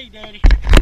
two Daddy.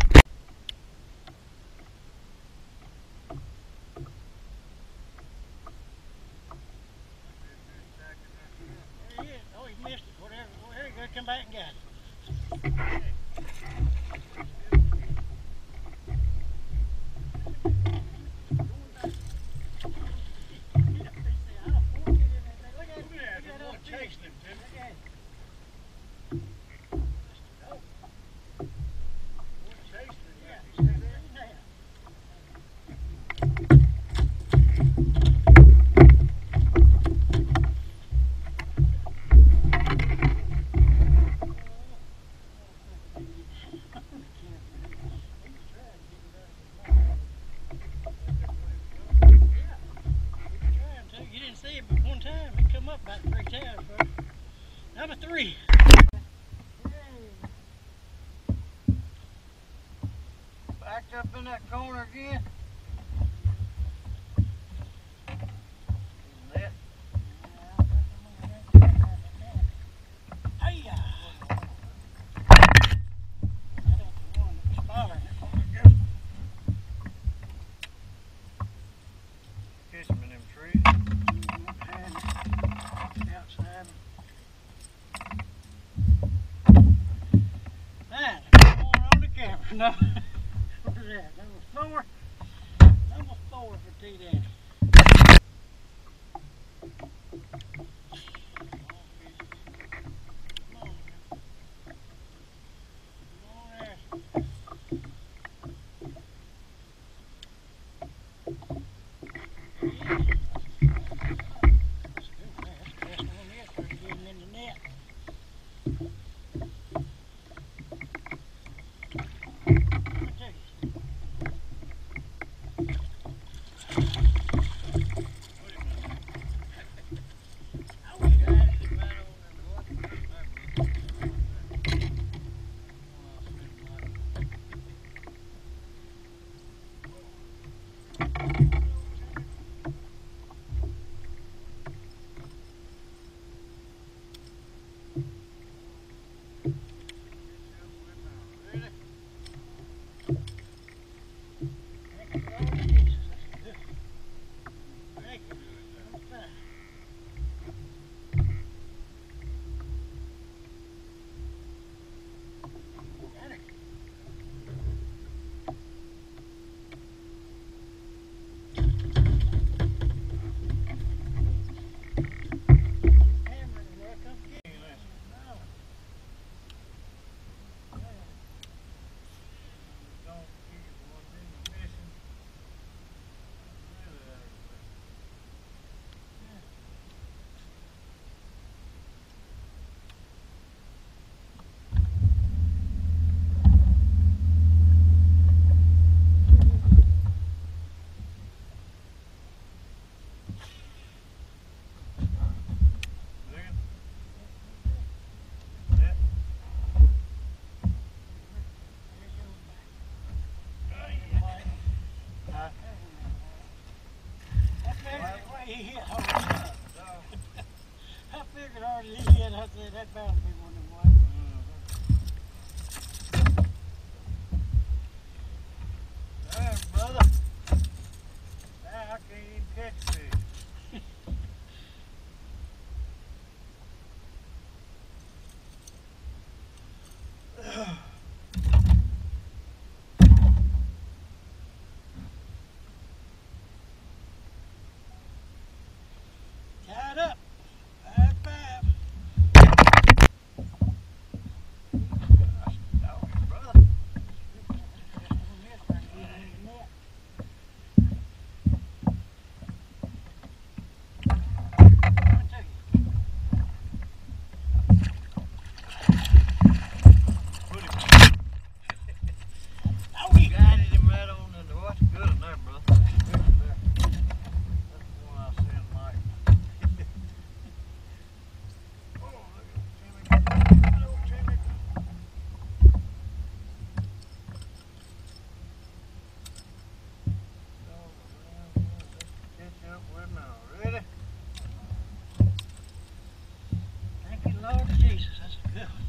red band. Thank